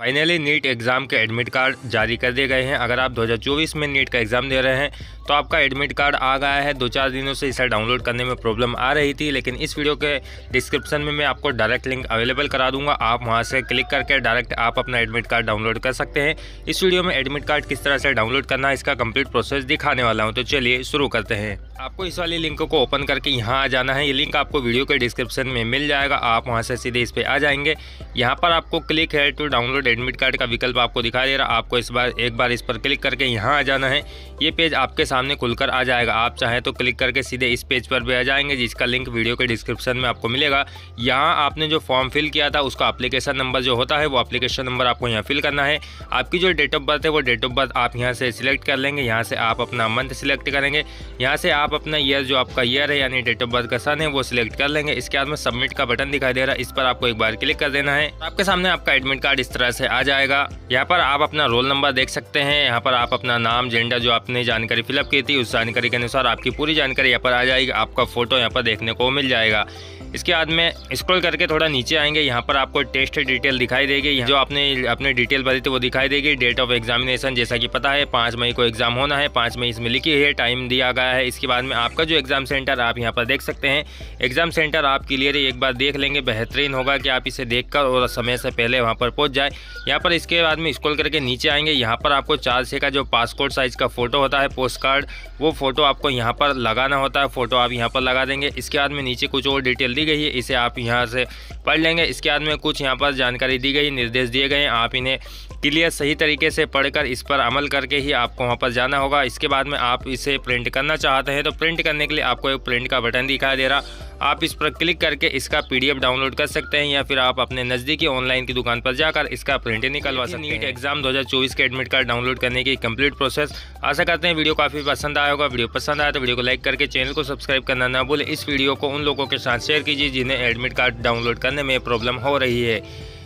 Finally NEET exam के admit card जारी कर दिए गए हैं। अगर आप 2024 में नीट का एग्ज़ाम दे रहे हैं तो आपका एडमिट कार्ड आ गया है। दो चार दिनों से इसे डाउनलोड करने में प्रॉब्लम आ रही थी, लेकिन इस वीडियो के डिस्क्रिप्शन में मैं आपको डायरेक्ट लिंक अवेलेबल करा दूँगा। आप वहाँ से क्लिक करके डायरेक्ट आप अपना एडमिट कार्ड डाउनलोड कर सकते हैं। इस वीडियो में एडमिट कार्ड किस तरह से डाउनलोड करना है, इसका कंप्लीट प्रोसेस दिखाने वाला हूँ। तो चलिए शुरू करते हैं। आपको इस वाली लिंक को ओपन करके यहाँ आ जाना है। ये लिंक आपको वीडियो के डिस्क्रिप्शन में मिल जाएगा। आप वहाँ से सीधे इस पर आ जाएँगे। यहाँ पर आपको क्लिक है टू डाउनलोड एडमिट कार्ड का विकल्प आपको दिखाई दे रहा है। आपको इस बार, एक बार इस पर क्लिक करके यहाँ आ जाना है। ये पेज आपके सामने खुलकर आ जाएगा। आप चाहें तो क्लिक करके सीधे इस पेज पर भी आ जाएँगे, जिसका लिंक वीडियो के डिस्क्रिप्शन में आपको मिलेगा। यहाँ आपने जो फॉर्म फिल किया था, उसका अप्लीकेशन नंबर जो होता है, वो अप्लीकेशन नंबर आपको यहाँ फिल करना है। आपकी जो डेट ऑफ़ बर्थ है, वो डेट ऑफ़ बर्थ आप यहाँ से सिलेक्ट कर लेंगे। यहाँ से आप अपना मंथ सिलेक्ट करेंगे। यहाँ से आप अपना ईयर जो आपका ईयर है, यानी डेट ऑफ़ बर्थ का सन है, वो सिलेक्ट कर लेंगे। इसके बाद में सबमिट का बटन दिखाई दे रहा है। इस पर आपको एक बार क्लिक कर देना है। आपके सामने आपका एडमिट कार्ड इस तरह से आ जाएगा। यहाँ पर आप अपना रोल नंबर देख सकते हैं। यहाँ पर आप अपना नाम जेंडर जो आपने जानकारी फिलअप की थी, उस जानकारी के अनुसार आपकी पूरी जानकारी यहाँ पर आ जाएगी। आपका फ़ोटो यहाँ पर देखने को मिल जाएगा। इसके बाद में स्क्रॉल करके थोड़ा नीचे आएँगे। यहाँ पर आपको टेस्ट डिटेल दिखाई देगी। जो आपने, अपने डिटेल भरी थी, वो दिखाई देगी। डेट ऑफ़ एग्जामिनेशन जैसा कि पता है, पाँच मई को एग्ज़ाम होना है। पाँच मई इसमें लिखी है। टाइम दिया गया है। इसके बाद में आपका जो एग्ज़ाम सेंटर आप यहाँ पर देख सकते हैं। एग्ज़ाम सेंटर आप क्लियर एक बार देख लेंगे, बेहतरीन होगा कि आप इसे देख और समय से पहले वहाँ पर पहुँच जाए। यहाँ पर इसके बाद में स्क्रॉल करके नीचे आएँगे, यहाँ पर आपको चार से का जो पासपोर्ट साइज़ का फ़ोटो होता है पोस्ट कार्ड वो फ़ोटो आपको यहाँ पर लगाना होता है फ़ोटो आप यहाँ पर लगा देंगे। इसके बाद में नीचे कुछ और डिटेल दी गई है, इसे आप यहाँ से पढ़ लेंगे। इसके बाद में कुछ यहाँ पर जानकारी दी गई, निर्देश दिए गए आप इन्हें क्लियर सही तरीके से पढ़कर इस पर अमल करके ही आपको वहाँ पर जाना होगा। इसके बाद में आप इसे प्रिंट करना चाहते हैं तो प्रिंट करने के लिए आपको एक प्रिंट का बटन दिखाई दे रहा। आप इस पर क्लिक करके इसका पीडीएफ डाउनलोड कर सकते हैं या फिर आप अपने नज़दीकी ऑनलाइन की दुकान पर जाकर इसका प्रिंट निकलवा सकते हैं। नीट एग्ज़ाम 2024 के एडमिट कार्ड डाउनलोड करने की कंप्लीट प्रोसेस। आशा करते हैं वीडियो काफ़ी पसंद आया होगा। वीडियो पसंद आया तो वीडियो को लाइक करके चैनल को सब्सक्राइब करना ना भूलें। इस वीडियो को उन लोगों के साथ शेयर कीजिए जिन्हें एडमिट कार्ड डाउनलोड करने में प्रॉब्लम हो रही है।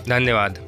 धन्यवाद।